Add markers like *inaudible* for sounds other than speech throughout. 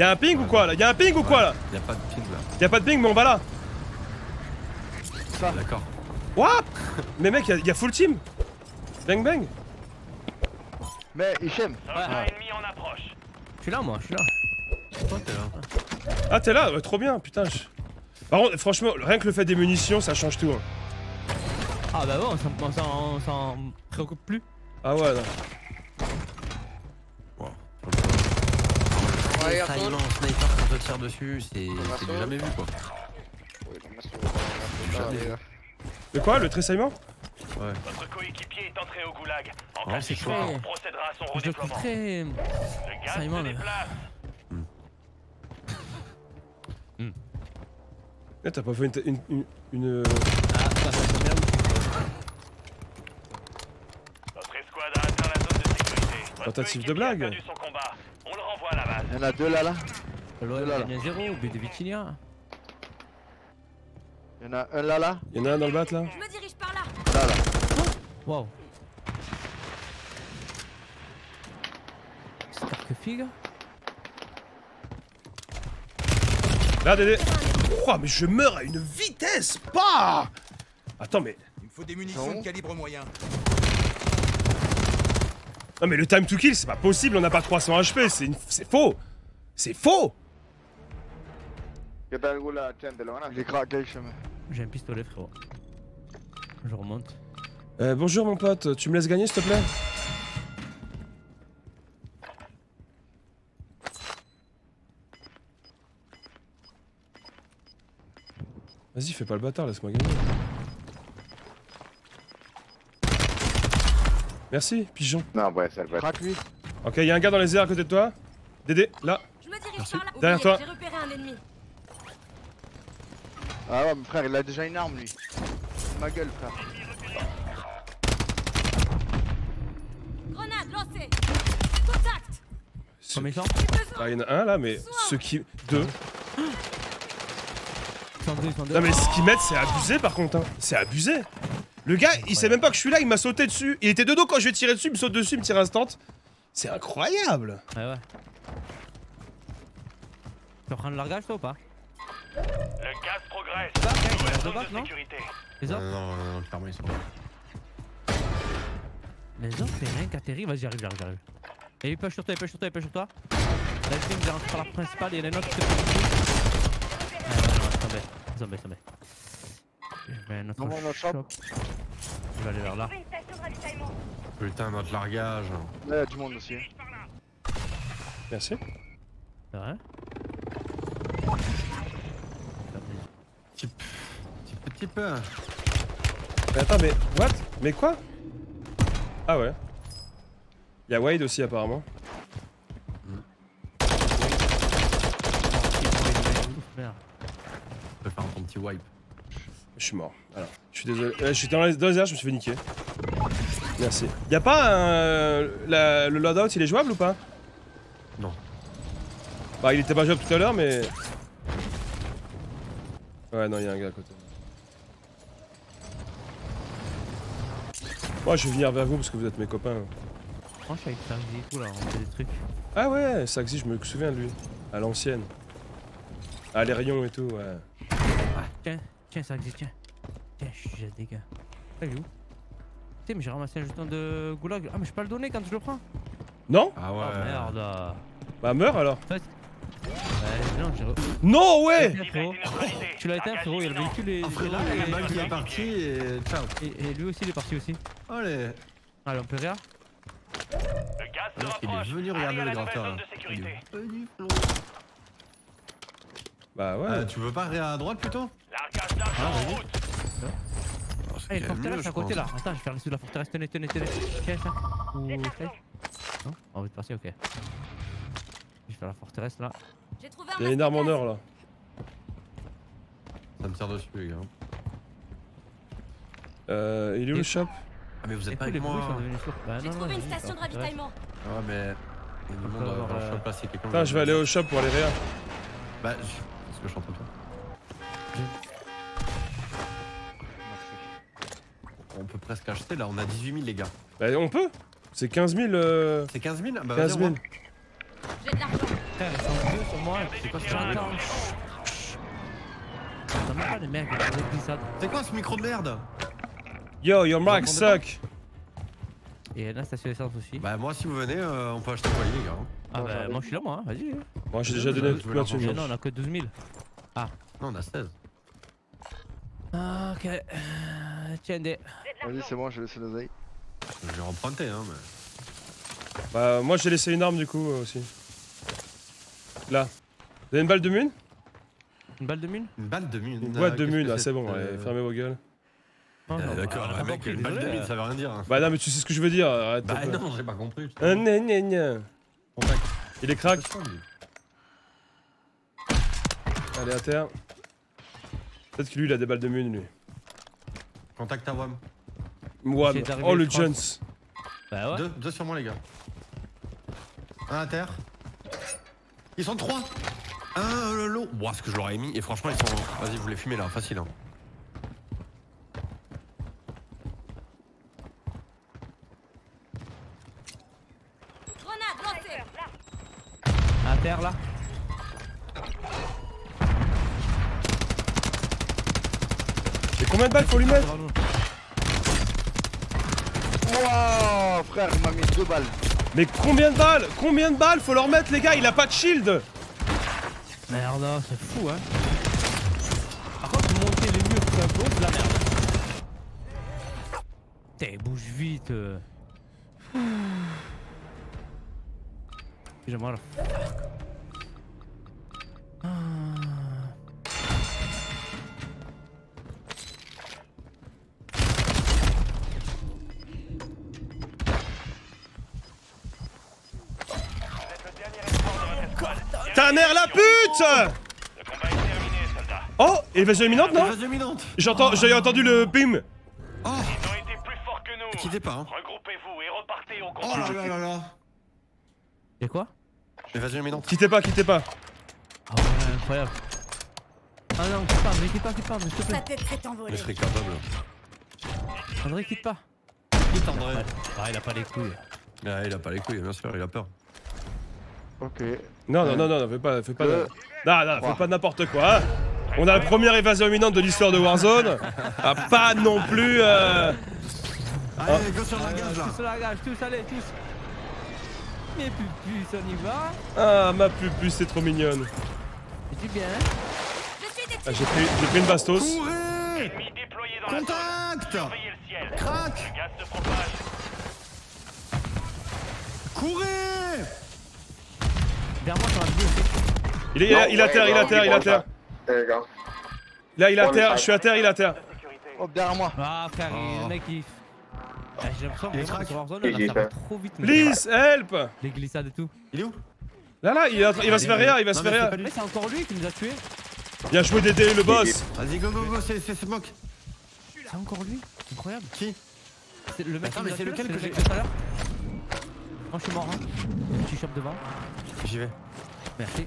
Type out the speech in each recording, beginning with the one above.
Y'a un ping ou quoi là? Y'a un ping ou quoi là? Y'a pas de ping là. Y'a pas de ping mais on va là Ça. D'accord. What? Mais mec, y'a y a full team Bang bang Mais Hichem, Soldat ennemi en approche. Je suis là, moi, je suis là. Toi t'es là. Ah t'es là? Ouais, Trop bien, putain. je- Par contre, franchement, rien que le fait des munitions, ça change tout. hein. Ah bah ouais, on s'en- on s'en on s'en préoccupe plus. Ah ouais, non. Ouais, sniper quand te tire dessus, c'est jamais vu quoi. De quoi Le tressaillement? Votre coéquipier est entré au goulag. En Ouais, cas c'est de chaud. choix, on procédera à son Je le redéploiement. très. Le gaz Simon, se là. déplace. Eh, T'as pas fait une. une, une, une- Ah, ça va bien Notre escouade a atteint la zone de sécurité. Votre Tentative de blague. perdu son combat. On le renvoie à la base. il y en a deux là là. L'OM Là, là. gagne 0, but de Vitinia. Il y en a un là là. Y'en a un dans le bat là Je me dirige par là. Là là. Waouh. Stark figue. Là, Dédé Oh, mais je meurs à une vitesse Pas Attends, mais. Il me faut des munitions Non. de calibre moyen. Non, mais le time to kill, c'est pas possible, on n'a pas 300 HP, c'est une- faux C'est faux J'ai craqué Hichem. J'ai un pistolet, frérot. Je remonte. Euh, bonjour mon pote, tu me laisses gagner s'il te plaît? Vas-y, fais pas le bâtard, laisse-moi gagner. Merci, pigeon. No, puede ser, pero... Craque lui. Ok, y'a un gars dans les airs à côté de toi. Dédé, là. Je me dirige Merci. par là. Derrière toi. J'ai repéré un ennemi. Ah ouais, mon frère, il a déjà une arme lui. Ma gueule, frère. Grenade lancée. Contact. Combien sont Ah, y'en a un là, mais ceux qui. Deux. Non, mais ce qu'ils mettent, c'est abusé par contre. Hein. C'est abusé. Le gars, il sait même pas que je suis là, il m'a sauté dessus. Il était de dos quand je vais tirer dessus, il me saute dessus, il me tire instant. C'est incroyable. Ouais, ouais. Tu vas prendre le largage, toi ou pas? Le gaz progresse. Y a Nouvelle de bac, de non? sécurité. Les Non, autres? non, non, non, clairement ils sont là. Les autres, c'est rien qu'atterri. Vas-y, j'arrive, j'arrive, j'arrive. Et il peut sur toi, il peut sur toi, il peut sur toi. La team, par la principale, il y en a une autre qui se fait Ah, non, non, laisse tomber. Laisse tomber, un autre Non, non, non, shop. shop. Je vais aller vers là. Putain, notre largage. Là, il y a du monde aussi. Merci. C'est vrai peu. Mais attends, mais. What? Mais quoi? Ah ouais. Y'a Wade aussi apparemment. Merde. Je peux faire ton petit wipe. Je suis mort. Alors, je suis désolé. Euh, je suis dans les, les airs, je me suis fait niquer. Merci. Y'a pas un. la- le loadout, il est jouable ou pas? Non. Bah, il était pas jouable tout à l'heure, mais. Ouais, non, y'a un gars à côté. Moi, je vais venir vers vous parce que vous êtes mes copains. Franchement, avec Fergie et tout là, on fait des trucs. Ah ouais, Saxy, je me souviens de lui. À l'ancienne. À l'Aérion et tout, ouais. Tiens, tiens, ça existe, tiens. Tiens, je suis déjà dégâts. Ah, il est où Putain, mais j'ai ramassé un jeton de goulag. Ah, mais je peux pas le donner quand je le prends. Non Ah ouais. Oh merde. Bah, meurs alors. Ouais, non, j'ai. re- Non, ouais Tiens. Tu l'as éteint, frérot, il y a le véhicule et. Ah et frérot, là, il y a et- le mec qui est parti et ciao. Et, et lui aussi, il est parti aussi. Allez. Allez, on peut rire. Le gaz se il est venu regarder le gratteur. Il sécurité. est venu. Bah ouais. Euh, tu veux pas rire à droite plutôt? Largage d'argent Ah, en route. Ah, il y a une forteresse à côté là. Attends, je vais faire le sous de la forteresse. Tenez, tenez, tenez. Tiens, ça. Ou Non On va te passer, ok. Je vais faire la forteresse là. J'ai trouvé un Il y a une arme en or là. Ça me tire dessus, les gars. Euh, il est où le shop? Ah, mais vous êtes pas avec moi. sourds. Bah. J'ai trouvé une station de ravitaillement. Ouais, mais. Tout le monde peut doit avoir, avoir euh, un shop là, c'est quelqu'un. Putain, je vais aller au shop pour aller réa. Bah, que je suis en train de faire. On peut presque acheter là, on a 18 000 les gars. Bah, on peut C'est 15 000. Euh... C'est 15 000 Bah, 15 vas-y, 000. on va. J'ai de l'argent. Frère, ils sont deux sur moi. C'est quoi ce J'entends. J'entends même pas les mecs avec des glissades. C'est quoi ce micro de merde? Yo, your mic suck. Et la station essence aussi. Bah moi si vous venez, euh, on peut acheter quoi les gars. hein. ah bah moi je suis là moi, hein, vas-y. Moi j'ai déjà donné Je plein de non, on a que 12 000. Non on a 16. Ah, ok. Euh, tiens, des. Vas-y, c'est bon, j'ai laissé l'oseille. Je vais emprunter hein mais. Bah, moi j'ai laissé une arme du coup euh, aussi. Là. Vous avez une balle de mune? Une balle de mine Une balle de mine. Une boîte de qu'est-ce mune, ah, c'est bon, euh, allez, fermez vos gueules. Ah, euh, non, D'accord, bah, le mec, compris, une balle de désolé, mine, ça veut rien dire. hein. Bah, non, mais tu sais ce que je veux dire, arrête. Bah non, j'ai pas compris. Ah, gna, gna, gna. Contact. Il est crack, allez à terre. Peut-être que lui il a des balles de mune lui. Contact à WAM. Wam. Oh le. Jones. Bah ouais. Deux, deux sur moi les gars. Un à terre. Ils sont trois. Un euh, le lot. Ouah, ce que je leur ai mis. Et franchement, ils sont. Vas-y, vous les fumez là, facile. Hein. Grenade lancée. Là. Et combien de balles faut lui mettre. Wouah, frère, il m'a mis deux balles. Mais combien de balles Combien de balles faut leur mettre les gars? Il a pas de shield Merde, hein, c'est fou hein. Par contre, monter les murs tout un c'est la merde. Putain, bouge vite. euh. *sighs* J'aimerais squad. Ta mère la pute Le combat est terminé, soldat. Oh Évasion imminente non. J'entends, j'ai entendu le bim Oh, Ils ont été plus forts que nous. quittez pas. Hein. Regroupez-vous et repartez au Oh combat. là là là là. Y'a quoi? Évasion imminente. Quittez pas, quittez pas Ah ouais, incroyable. Ah non, quitte pas, André, quitte pas, quitte pas, s'il te Sa plaît. tête s'est Mais je serais capable. André, quitte pas. Quitte André. Ah, il a pas les couilles. Ah, il a pas les couilles, bien sûr, il a peur. Ok. Non, non, non, non, non, fais pas, fais pas... Deux. Non, non, fais pas n'importe quoi hein. On a la première évasion imminente de l'histoire de Warzone *laughs* Ah, pas non plus... Euh... Allez, go sur la gage là. Tous sur la gage, tous, allez, tous. Mais pupus, on y va. Ah, ma pupu, c'est trop mignonne. Je suis des Ah, J'ai pris, j'ai pris une bastos. Courez. Contact. Crac Le gaz se propage. Courez Vers moi. Il est, il il à terre, il est à terre, il est à terre. Là, il est à terre, je suis à terre, il est à terre. Hop, derrière moi. Ah, frère, Oh. le mec, il. Ah, J'ai l'impression Il est vraiment que crack. sur Warzone, Et là, j'y ça va fais. trop vite. mais- Please, help Les glissades et tout. Il est où? Là, là, il, est en train- il va se faire rien, il va se faire rien. c'est encore lui qui nous a tués. Bien joué Dédé, le boss. Vas-y, go, go, go, c'est c'est Smoke. C'est encore lui? Incroyable. Qui? C'est le mec Attends, qui mais nous a c'est tués, lequel le que j'ai- de tout à l'heure Moi, je suis mort, hein. Petit shop devant. J'y vais. Merci.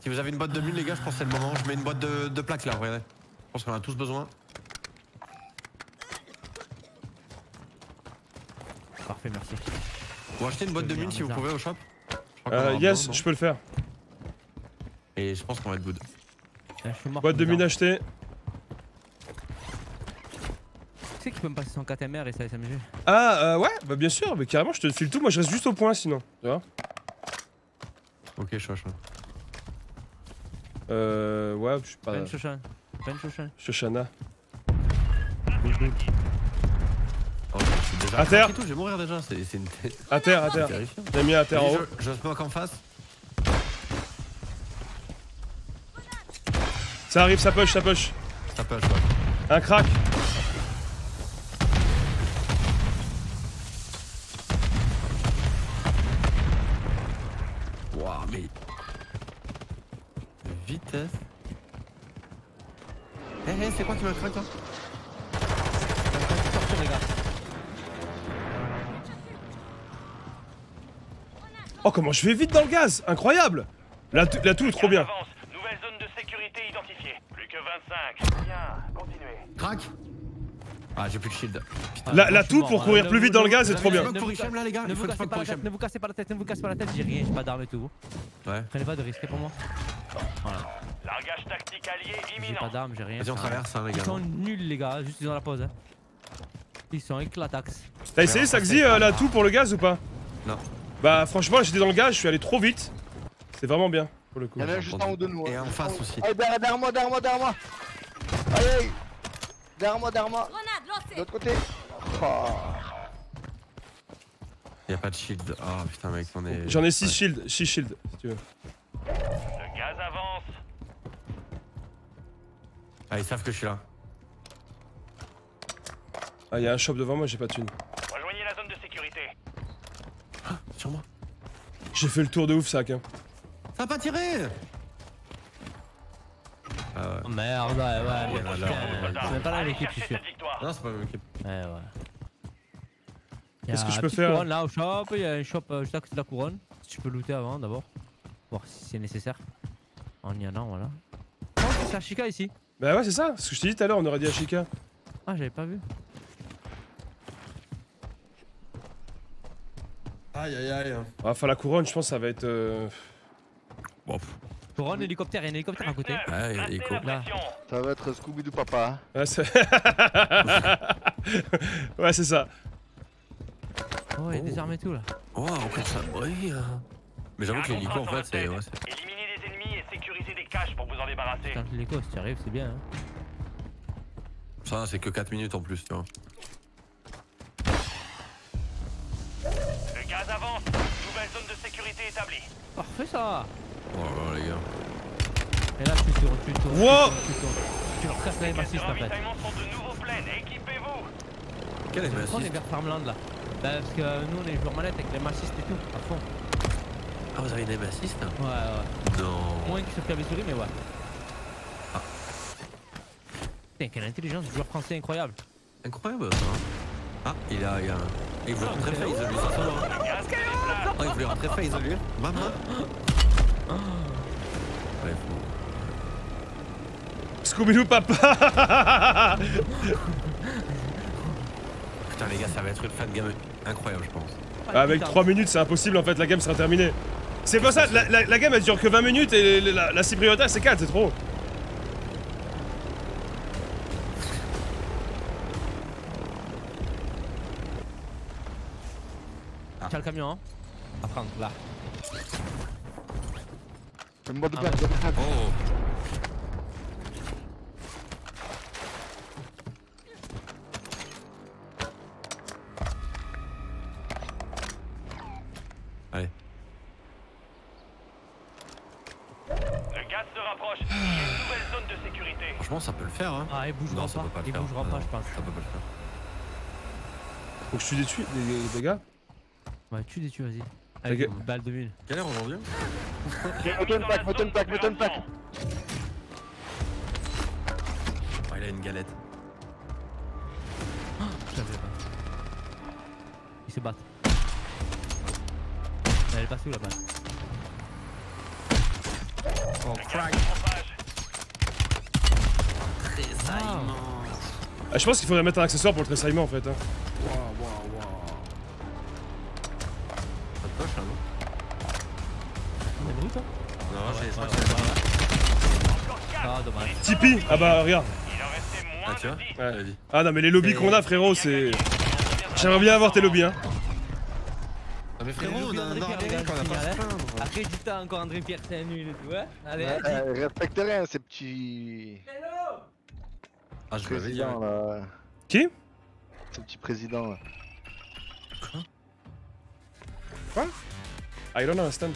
Si vous avez une boîte de mine, les gars, je pense que c'est le moment. Je mets une boîte de, de plaques là, regardez. Je pense qu'on en a tous besoin. Parfait, merci. Ou acheter une boîte de mine si vous pouvez au shop? Euh, yes, je peux le faire. Et je pense qu'on va être good. Eh, Je suis mort. Boîte de mine achetée. Tu sais qu'il peut me passer son KTMR et sa SMG Ah, euh, ouais, bah bien sûr, mais carrément, je te file tout. Moi, je reste juste au point sinon. Tu vois Ok, hein. Euh, ouais, je suis pas. Ben Chochan. Ben Chochan. Shoshana. Déjà À terre. et tout, je vais mourir déjà. C'est c'est une À terre, à terre. terrifiant. J'ai mis à terre en haut. je, smoke en face. Ça arrive, ça push, ça push. Ça peut, je vois. Un crack. Waouh, mais. Vitesse. Eh, eh, c'est quoi qui m'a craqué hein? Oh, comment je vais vite dans le gaz Incroyable La, la tout est trop bien. Avance. Nouvelle zone de sécurité identifiée. Plus que 25. Bien, continuez. Crac Ah, j'ai plus de shield. La- moi, la suis toux pour hein. courir plus vous- vite dans le gaz, c'est trop bien. ne vous cassez pas la tête, ne vous cassez pas la tête, ne vous cassez pas la tête, j'ai rien, j'ai pas d'armes et tout. Ouais. Prenez pas de risques pour moi. Voilà, Largage tactique allié j'ai imminent. pas d'armes, j'ai rien. Vas-y, on traverse, hein, les Ils gars. sont nuls les gars, juste ils ont la pause. Hein. Ils sont éclatax. T'as essayé, Saxy, euh, la toux pour le gaz ou pas? Non. Bah, franchement, j'étais dans le gaz, je suis allé trop vite. C'est vraiment bien, pour le coup. Y'en a un juste en haut de nous. Et hein. en face aussi. Allez, derrière, derrière moi, derrière moi, derrière moi. Allez, allez. Derrière moi, derrière moi. Grenade De l'autre côté. Oh. Y'a pas de shield. Ah putain, mec, on est. J'en ai 6 Ouais. shields, 6 shields, si tu veux. Le gaz avance. Ah, ils savent que je suis là. Ah, y'a un shop devant moi, j'ai pas de thune. Rejoignez la zone de sécurité. Sur moi. J'ai fait le tour de ouf, sac. Hein. Ça a pas tiré Ah ouais. Oh, merde, ouais, ouais, mais c'est même pas la même équipe, je suis sûr. Non, c'est pas la même équipe. Ouais, ouais. Qu'est-ce que je peux faire couronne, là au shop, il y a un shop euh, juste à côté de la couronne. Si tu peux looter avant d'abord. Voir si c'est nécessaire. On y en a, voilà. Oh, c'est Ashika ici. Bah ouais, c'est ça, ce que je t'ai dit tout à l'heure, on aurait dit Ashika. Ah, j'avais pas vu. Aïe aïe aïe. Ah, Enfin, la couronne, je pense ça va être. euh, Bon. Couronne, hélicoptère, il y a un hélicoptère à côté. Neuf, Ouais, il y a maintenez écho. la Là. Ça va être Scooby-Doo papa. Ouais, c'est. *laughs* ouais, ça. Oh, il y a Oh. des armes et tout là. Oh, encore ça brille. hein. Mais j'avoue que l'hélico, en fait, c'est. Ouais, Éliminez des ennemis et sécurisez des caches pour vous en débarrasser. Putain, l'hélico, si tu arrives, c'est bien. Hein. ça, c'est que 4 minutes en plus, tu vois. Gaz avance. Nouvelle zone de sécurité établie. Parfait ça Oh là les gars. Et là, tu tournes, tu tournes. Wow. tu tournes, tu leur casses la Les caisses de M6 en fait. ravitaillement sont de nouveau pleines. Équipez-vous. Quel est C'est le pourquoi on est vers Farmland là Bah, Parce que nous on est joueurs manette avec les massistes et tout, à fond. Ah, vous avez une M assist Ouais, ouais. Non. Moins que sur clavier mais ouais. Ah. Putain, quelle intelligence, joueur français incroyable. Incroyable ça. hein. Ah, il a. Il, a... il voulait rentrer phase, lui, ça. Ah, il voulait rentrer phase, lui. Maman. Ouais, faut- Scooby-Doo papa Putain, les gars, ça va être une fin de game incroyable, je pense. Ah, Avec putain. 3 minutes, c'est impossible en fait, la game sera terminée. C'est pas ça, la, la- la game elle dure que 20 minutes et la, la c'est 4, c'est trop. Tiens le camion, hein. À prendre, là. Une boîte de Ah boîte de. Oh Allez. Le gaz se rapproche. Il y a une nouvelle zone de sécurité. Franchement, ça peut le faire, hein. Ah, il bougera non, ça pas. peut pas le il faire. bougera pas, je pense. Ça peut pas le faire. Faut que je tue des, tu- des, des gars. Ouais, tu des tu, vas-y. Ok. Avec une balle de mine. Quelle heure aujourd'hui mets-toi une plaque, mets-toi une plaque. Ah, Il a une galette. Je savais pas. Ils se battent. Elle est passée où la balle? Oh, se propage. Ah, je pense qu'il faudrait mettre un accessoire pour le tressaillement en fait. Hein. Tipeee Ah bah regarde. Il en restait moins Ah, tu vois de 10. Ouais. Vas-y. Ah non mais les lobbies qu'on a frérot c'est... J'aimerais bien avoir tes lobbies hein. Ah, mais frérot, on a un bordel, on a pas à hein. se plaindre. Après, du temps encore André Pierre, c'est nul et tout, ouais Allez, vas-y. Respecte rien, ces petits Ah, je présidents là. Qui? Ces petits présidents là. I don't understand.